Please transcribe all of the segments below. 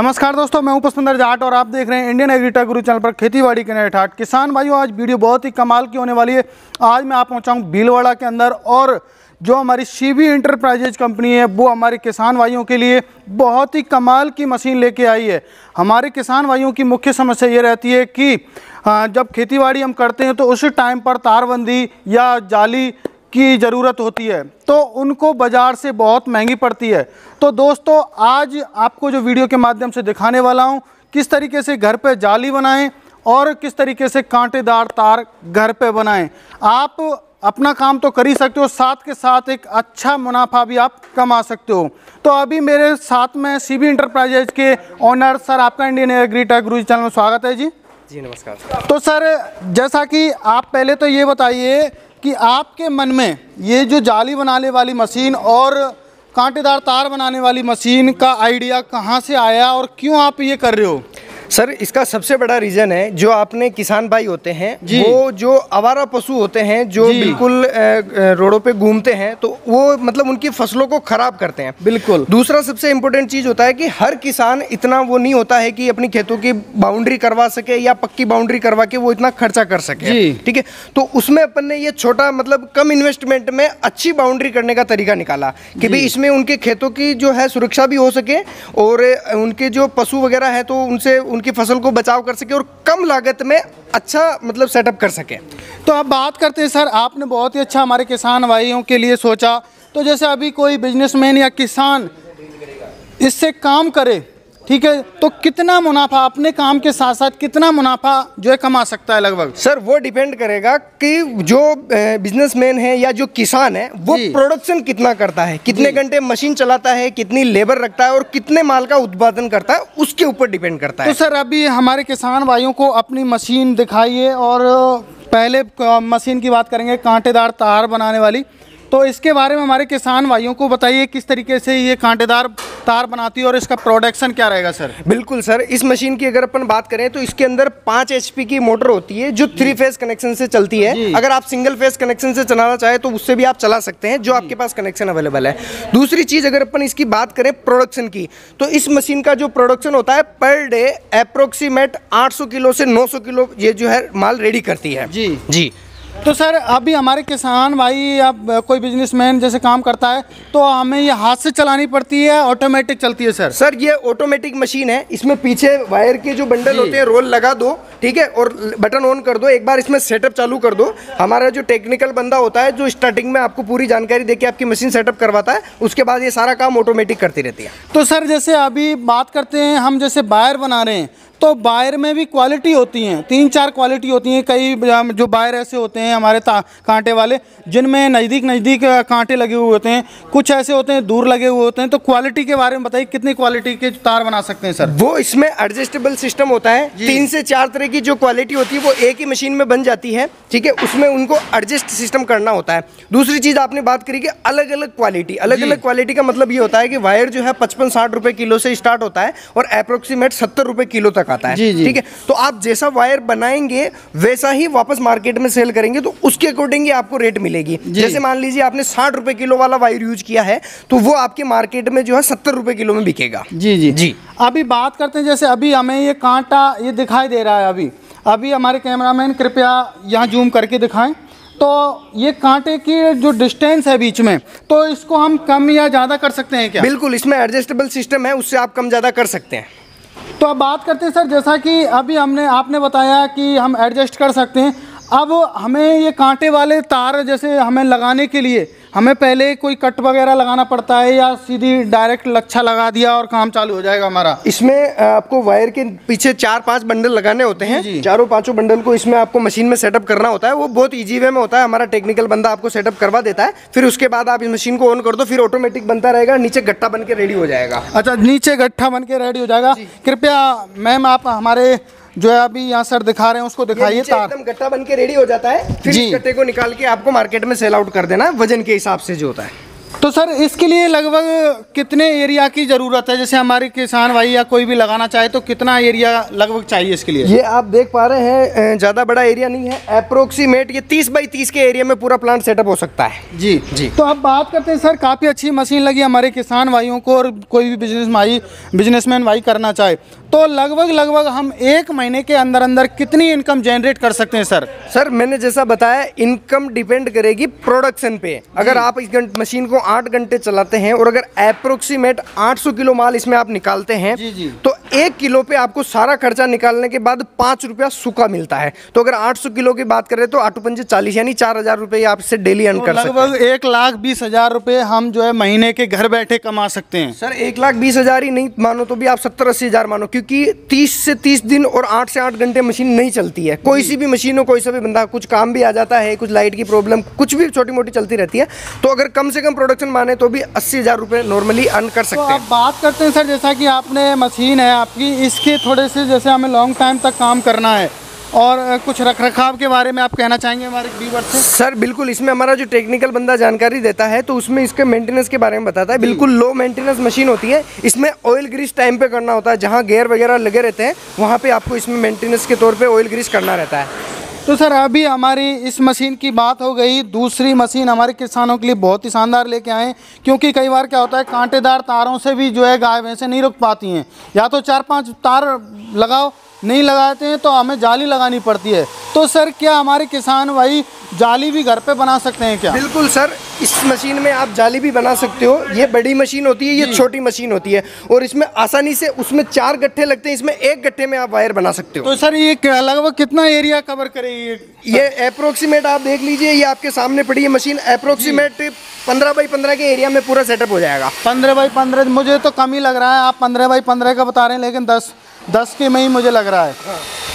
नमस्कार दोस्तों, मैं हूँ पुष्पिंदर जाट और आप देख रहे हैं इंडियन एग्रीटेक गुरु चैनल पर खेती बाड़ी के नए ठाट किसान भाइयों। आज वीडियो बहुत ही कमाल की होने वाली है। आज मैं आप पहुँचा हूँ भीलवाड़ा के अंदर और जो हमारी सीबी इंटरप्राइजेज कंपनी है, वो हमारे किसान भाइयों के लिए बहुत ही कमाल की मशीन लेके आई है। हमारे किसान भाइयों की मुख्य समस्या ये रहती है कि जब खेतीबाड़ी हम करते हैं तो उस टाइम पर तारबंदी या जाली की ज़रूरत होती है तो उनको बाज़ार से बहुत महँगी पड़ती है। तो दोस्तों आज आपको जो वीडियो के माध्यम से दिखाने वाला हूँ किस तरीके से घर पे जाली बनाएँ और किस तरीके से कांटेदार तार घर पे बनाएँ। आप अपना काम तो कर ही सकते हो साथ के साथ एक अच्छा मुनाफा भी आप कमा सकते हो। तो अभी मेरे साथ में सी बी इंटरप्राइजेज के ओनर सर आपका इंडियन एग्रीटेक गुरु चैनल में स्वागत है जी। जी नमस्कार। तो सर जैसा कि आप पहले तो ये बताइए कि आपके मन में ये जो जाली बनाने वाली मशीन और कांटेदार तार बनाने वाली मशीन का आइडिया कहाँ से आया और क्यों आप ये कर रहे हो? सर इसका सबसे बड़ा रीजन है जो आपने किसान भाई होते हैं वो जो आवारा पशु होते हैं जो बिल्कुल रोडों पे घूमते हैं तो वो मतलब उनकी फ़सलों को खराब करते हैं। बिल्कुल। दूसरा सबसे इम्पोर्टेंट चीज़ होता है कि हर किसान इतना वो नहीं होता है कि अपनी खेतों की बाउंड्री करवा सके या पक्की बाउंड्री करवा के वो इतना खर्चा कर सके। ठीक है? तो उसमें अपन ने ये छोटा मतलब कम इन्वेस्टमेंट में अच्छी बाउंड्री करने का तरीका निकाला कि भाई इसमें उनके खेतों की जो है सुरक्षा भी हो सके और उनके जो पशु वगैरह है तो उनसे उनकी फ़सल को बचाव कर सके और कम लागत में अच्छा मतलब सेटअप कर सके। तो अब बात करते हैं, सर, आपने बहुत ही अच्छा हमारे किसान भाइयों के लिए सोचा। तो जैसे अभी कोई बिजनेसमैन या किसान इससे काम करे ठीक है? तो कितना मुनाफा अपने काम के साथ साथ कितना मुनाफा जो है कमा सकता है लगभग? सर वो डिपेंड करेगा कि जो बिजनेसमैन है या जो किसान है वो प्रोडक्शन कितना करता है कितने घंटे मशीन चलाता है कितनी लेबर रखता है और कितने माल का उत्पादन करता है उसके ऊपर डिपेंड करता है। तो सर अभी हमारे किसान भाइयों को अपनी मशीन दिखाइए और पहले मशीन की बात करेंगे कांटेदार तार बनाने वाली। तो इसके बारे में हमारे किसान भाइयों को बताइए किस तरीके से ये कांटेदार तार बनाती है और इसका प्रोडक्शन क्या रहेगा सर बिल्कुल सर इस मशीन की अगर अपन बात करें तो इसके अंदर पाँच एच की मोटर होती है जो थ्री फ़ेज़ कनेक्शन से चलती है। अगर आप सिंगल फ़ेज़ कनेक्शन से चलाना चाहे तो उससे भी आप चला सकते हैं जो आपके पास कनेक्शन अवेलेबल है। दूसरी चीज़ अगर अपन इसकी बात करें प्रोडक्शन की तो इस मशीन का जो प्रोडक्शन होता है पर डे अप्रोक्सीमेट 800 किलो से 900 किलो ये जो है माल रेडी करती है। जी। जी। तो सर अभी हमारे किसान भाई या कोई बिजनेसमैन जैसे काम करता है तो हमें ये हाथ से चलानी पड़ती है ऑटोमेटिक चलती है सर? सर ये ऑटोमेटिक मशीन है। इसमें पीछे वायर के जो बंडल होते हैं रोल लगा दो ठीक है? और बटन ऑन कर दो। एक बार इसमें सेटअप चालू कर दो। हमारा जो टेक्निकल बंदा होता है जो स्टार्टिंग में आपको पूरी जानकारी देके आपकी मशीन सेटअप करवाता है उसके बाद ये सारा काम ऑटोमेटिक करती रहती है। तो सर जैसे अभी बात करते हैं हम जैसे वायर बना रहे हैं तो बायर में भी क्वालिटी होती हैं। तीन चार क्वालिटी होती हैं। कई जो बायर ऐसे होते हैं हमारे कांटे वाले जिनमें नज़दीक नज़दीक कांटे लगे हुए होते हैं। कुछ ऐसे होते हैं दूर लगे हुए होते हैं। तो क्वालिटी के बारे में बताइए कितनी क्वालिटी के तार बना सकते हैं सर? वो इसमें एडजस्टेबल सिस्टम होता है। तीन से चार तरह की जो क्वालिटी होती है वो एक ही मशीन में बन जाती है ठीक है? उसमें उनको एडजस्ट सिस्टम करना होता है। दूसरी चीज़ आपने बात करी कि अलग अलग क्वालिटी अलग अलग क्वालिटी का मतलब ये होता है कि वायर जो है पचपन साठ रुपये किलो से स्टार्ट होता है और अप्रोक्सीमेट सत्तर रुपये किलो तक आता है। जी, जी। ठीक है? तो आप जैसा वायर बनाएँगे वैसा ही वापस मार्केट में सेल करेंगे तो उसके अकॉर्डिंग ही आपको रेट मिलेगी। जैसे मान लीजिए आपने साठ रुपए किलो वाला वायर यूज़ किया है तो वो आपके मार्केट में जो है सत्तर रुपए किलो में बिकेगा। जी जी। जी। अभी बात करते हैं जैसे अभी हमें ये कांटा ये दिखाई दे रहा है अभी। अभी हमारे कैमरामैन कृपया यहाँ जूम करके दिखाएँ। तो ये कांटे की जो डिस्टेंस है बीच में तो इसको हम कम या ज़्यादा कर सकते हैं क्या? बिल्कुल इसमें एडजस्टेबल सिस्टम है उससे आप कम ज़्यादा कर सकते हैं। तो अब बात करते हैं, सर, जैसा कि अभी हमने, आपने बताया कि हम एडजस्ट कर सकते हैं। अब हमें ये कांटे वाले तार जैसे हमें लगाने के लिए हमें पहले कोई कट वगैरह लगाना पड़ता है या सीधी डायरेक्ट लच्छा लगा दिया और काम चालू हो जाएगा हमारा? इसमें आपको वायर के पीछे चार पाँच बंडल लगाने होते हैं। चारों पाँचों बंडल को इसमें आपको मशीन में सेटअप करना होता है। वो बहुत इजी वे में होता है। हमारा टेक्निकल बंदा आपको सेटअप करवा देता है। फिर उसके बाद आप इस मशीन को ऑन कर दो फिर ऑटोमेटिक बनता रहेगा नीचे गट्ठा बन के रेडी हो जाएगा। अच्छा नीचे गट्ठा बन के रेडी हो जाएगा। कृपया मैम आप हमारे जो है अभी यहाँ सर दिखा रहे हैं उसको दिखाइए तार। एकदम गट्टा बन के रेडी हो जाता है फिर इस गट्टे को निकाल के आपको मार्केट में सेल आउट कर देना वज़न के हिसाब से जो होता है। तो सर इसके लिए लगभग कितने एरिया की ज़रूरत है? जैसे हमारे किसान भाई या कोई भी लगाना चाहे तो कितना एरिया लगभग चाहिए इसके लिए? ये आप देख पा रहे हैं ज़्यादा बड़ा एरिया नहीं है। अप्रोक्सीमेट ये 30 बाई 30 के एरिया में पूरा प्लांट सेटअप हो सकता है। जी। जी। तो अब बात करते हैं सर काफ़ी अच्छी मशीन लगी हमारे किसान भाइयों को और कोई भी बिज़नेस भाई बिजनेसमैन भाई करना चाहे। तो लगभग लगभग हम एक महीने के अंदर अंदर कितनी इनकम जनरेट कर सकते हैं सर? सर मैंने जैसा बताया इनकम डिपेंड करेगी प्रोडक्शन पे। अगर आप इस मशीन को आठ घंटे चलाते हैं और अगर अप्रोक्सीमेट 800 किलो माल इसमें आप निकालते हैं जी, जी। तो एक किलो पे आपको सारा खर्चा निकालने के बाद पाँच रुपया सूखा मिलता है। तो अगर 800 किलो की बात करें तो आठ पंजे चालीस यानी चार हज़ार रुपये आप इससे डेली अर्न तो कर सकते हैं। एक लाख बीस हज़ार रुपये हम जो है महीने के घर बैठे कमा सकते हैं। सर एक लाख बीस हज़ार ही नहीं मानो तो भी आप सत्तर अस्सी हज़ार मानो क्योंकि तीस से तीस दिन और आठ से आठ घंटे मशीन नहीं चलती है। कोई सी भी मशीन हो कोई सा भी बंदा कुछ काम भी आ जाता है कुछ लाइट की प्रॉब्लम कुछ भी छोटी मोटी चलती रहती है तो अगर कम से कम प्रोडक्शन माने तो भी अस्सी हज़ार रुपये नॉर्मली अर्न कर तो सकते हैं। बात करते हैं सर जैसा कि आपने मशीन है आपकी इसके थोड़े से जैसे हमें लॉन्ग टाइम तक काम करना है। और कुछ रख रखाव के बारे में आप कहना चाहेंगे हमारे व्यूवर से? सर बिल्कुल इसमें हमारा जो टेक्निकल बंदा जानकारी देता है तो उसमें इसके मेंटेनेंस के बारे में बताता है। बिल्कुल लो मेंटेनेंस मशीन होती है। इसमें ऑयल ग्रीस टाइम पे करना होता है। जहाँ गेयर वगैरह लगे रहते हैं वहाँ पे आपको इसमें मेंटेनेंस के तौर पे ऑयल ग्रीस करना रहता है। तो सर, अभी हमारी इस मशीन की बात हो गई, दूसरी मशीन हमारे किसानों के लिए बहुत ही शानदार लेके आए क्योंकि कई बार क्या होता है, कांटेदार तारों से भी जो है गाय भैंसे नहीं रुक पाती हैं। या तो चार पाँच तार लगाओ नहीं लगाते हैं तो हमें जाली लगानी पड़ती है। तो सर क्या हमारे किसान भाई जाली भी घर पे बना सकते हैं क्या? बिल्कुल सर इस मशीन में आप जाली भी बना सकते हो। ये बड़ी मशीन होती है ये छोटी मशीन होती है। और इसमें आसानी से उसमें चार गट्ठे लगते हैं इसमें एक गट्ठे में आप वायर बना सकते हो। तो सर ये लगभग कितना एरिया कवर करेगी ये? अप्रोक्सीमेट आप देख लीजिए ये आपके सामने पड़ी है मशीन। अप्रोक्सीमेट पंद्रह बाई पंद्रह के एरिया में पूरा सेटअप हो जाएगा। पंद्रह बाई पंद्रह मुझे तो कम ही लग रहा है आप पंद्रह बाई पंद्रह का बता रहे हैं लेकिन दस दस के में ही मुझे लग रहा है।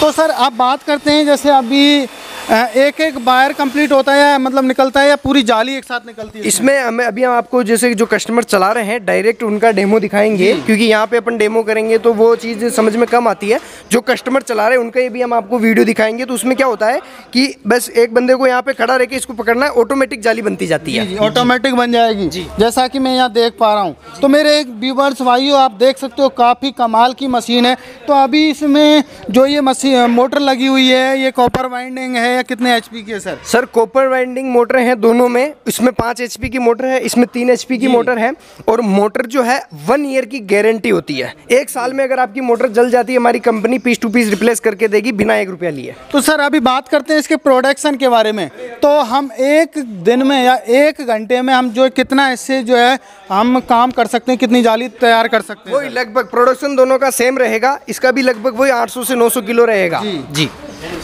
तो सर, आप बात करते हैं, जैसे अभी एक एक बायर कंप्लीट होता है या मतलब निकलता है या पूरी जाली एक साथ निकलती है इसमें हमें अभी हम आपको जैसे जो कस्टमर चला रहे हैं डायरेक्ट उनका डेमो दिखाएँगे क्योंकि यहाँ पे अपन डेमो करेंगे तो वो चीज़ समझ में कम आती है। जो कस्टमर चला रहे हैं उनका ये भी हम आपको वीडियो दिखाएँगे तो उसमें क्या होता है कि बस एक बंदे को यहाँ पे खड़ा रह के इसको पकड़ना है ऑटोमेटिक जाली बनती जाती है। ऑटोमेटिक बन जाएगी। जैसा कि मैं यहाँ देख पा रहा हूँ तो मेरे एक व्यूवर्स भाइयों आप देख सकते हो काफ़ी कमाल की मशीन है। तो अभी इसमें जो ये मशीन मोटर लगी हुई है ये कॉपर वाइंडिंग है या कितने एच की है sir? Sir copper winding motor हैं दोनों में। इसमें पाँच एच की मोटर है इसमें तीन एच की मोटर है और मोटर जो है वन ईयर की गारंटी होती है। एक साल में अगर आपकी मोटर जल जाती है हमारी company piece to piece replace करके देगी बिना एक रुपया लिए। तो सर अभी बात करते हैं इसके प्रोडक्शन के बारे में। तो हम एक दिन में या एक घंटे में हम जो कितना इससे जो है हम काम कर सकते हैं कितनी जाली तैयार कर सकते हैं वही लगभग प्रोडक्शन दोनों का सेम रहेगा इसका भी लगभग वही 800 से 900 किलो रहेगा। जी। जी।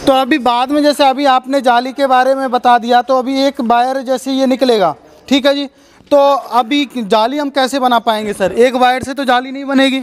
तो अभी बाद में जैसे अभी आपने जाली के बारे में बता दिया तो अभी एक वायर जैसे ये निकलेगा। ठीक है जी? तो अभी जाली हम कैसे बना पाएँगे, सर? एक वायर से तो जाली नहीं बनेगी।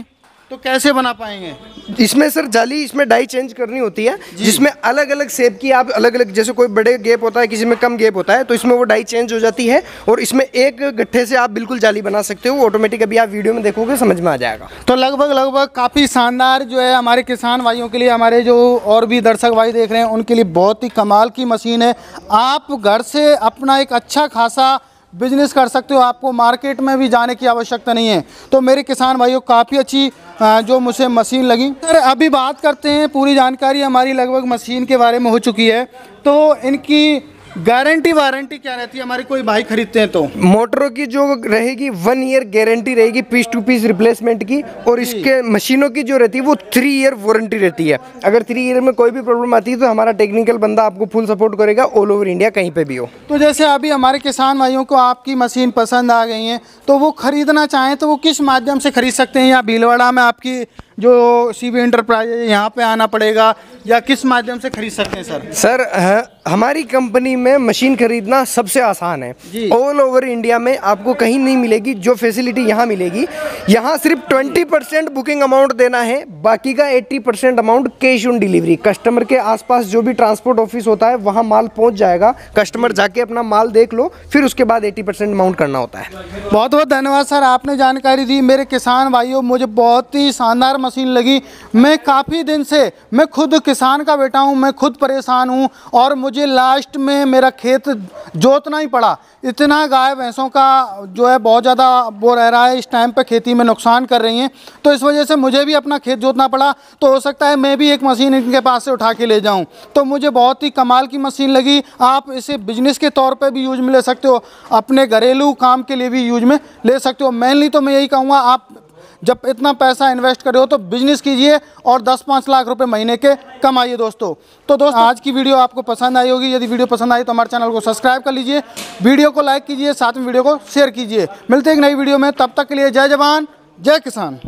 तो कैसे बना पाएँगे? इसमें सर जाली इसमें डाई चेंज करनी होती है जिसमें अलग अलग सेप की आप अलग अलग जैसे कोई बड़े गैप होता है किसी में कम गैप होता है तो इसमें वो डाई चेंज हो जाती है और इसमें एक गट्ठे से आप बिल्कुल जाली बना सकते हो ऑटोमेटिक अभी आप वीडियो में देखोगे समझ में आ जाएगा। तो लगभग लगभग काफ़ी शानदार जो है हमारे किसान भाइयों के लिए हमारे जो और भी दर्शक भाई देख रहे हैं उनके लिए बहुत ही कमाल की मशीन है। आप घर से अपना एक अच्छा खासा बिज़नेस कर सकते हो आपको मार्केट में भी जाने की आवश्यकता नहीं है। तो मेरे किसान भाइयों काफ़ी अच्छी जो मुझे मशीन लगी। सर, अभी बात करते हैं, पूरी जानकारी हमारी लगभग मशीन के बारे में हो चुकी है। तो इनकी गारंटी वारंटी क्या रहती है? हमारे कोई भाई खरीदते हैं तो। मोटरों की जो रहेगी वन ईयर गारंटी रहेगी पीस टू पीस रिप्लेसमेंट की और इसके मशीनों की जो रहती है वो थ्री ईयर वारंटी रहती है। अगर थ्री ईयर में कोई भी प्रॉब्लम आती है तो हमारा टेक्निकल बंदा आपको फुल सपोर्ट करेगा ऑल ओवर इंडिया कहीं पर भी हो। तो जैसे अभी हमारे किसान भाइयों को आपकी मशीन पसंद आ गई है तो वो खरीदना चाहें तो वो किस माध्यम से खरीद सकते हैं? या भीलवाड़ा में आपकी जो सी बी इंटरप्राइज है यहाँ पे आना पड़ेगा या किस माध्यम से खरीद सकते हैं सर? सर हमारी कंपनी में मशीन खरीदना सबसे आसान है। ऑल ओवर इंडिया में आपको कहीं नहीं मिलेगी जो फैसिलिटी यहाँ मिलेगी। यहाँ सिर्फ़ 20 परसेंट बुकिंग अमाउंट देना है बाकी का 80 percent amount cash on delivery customer के आसपास जो भी ट्रांसपोर्ट ऑफ़िस होता है वहाँ माल पहुँच जाएगा। कस्टमर जाके अपना माल देख लो फिर उसके बाद 80 परसेंट अमाउंट करना होता है। बहुत बहुत धन्यवाद सर। आपने जानकारी दी। मेरे किसान भाइयों मुझे बहुत ही शानदार मशीन लगी। मैं काफ़ी दिन से, मैं खुद किसान का बेटा हूँ, मैं खुद परेशान हूँ और मुझे लास्ट में मेरा खेत जोतना ही पड़ा। इतना गाय भैंसों का जो है बहुत ज़्यादा वो रह रहा है, इस टाइम पे खेती में नुकसान कर रही हैं। तो इस वजह से मुझे भी अपना खेत जोतना पड़ा। तो हो सकता है मैं भी एक मशीन इनके पास से उठा के ले जाऊँ। तो मुझे बहुत ही कमाल की मशीन लगी। आप इसे बिज़नेस के तौर पे भी यूज़ में ले सकते हो। अपने घरेलू काम के लिए भी यूज़ में ले सकते हो। मेनली तो मैं यही कहूँगा, आप जब इतना पैसा इन्वेस्ट करे हो तो बिज़नेस कीजिए और 10-5 लाख रुपए महीने के कमाइए दोस्तों। तो दोस्तों, आज की वीडियो आपको पसंद आई होगी। यदि वीडियो पसंद आई तो हमारे चैनल को सब्सक्राइब कर लीजिए। वीडियो को लाइक कीजिए, साथ में वीडियो को शेयर कीजिए। मिलते हैं एक नई वीडियो में। तब तक के लिए जय जवान, जय किसान।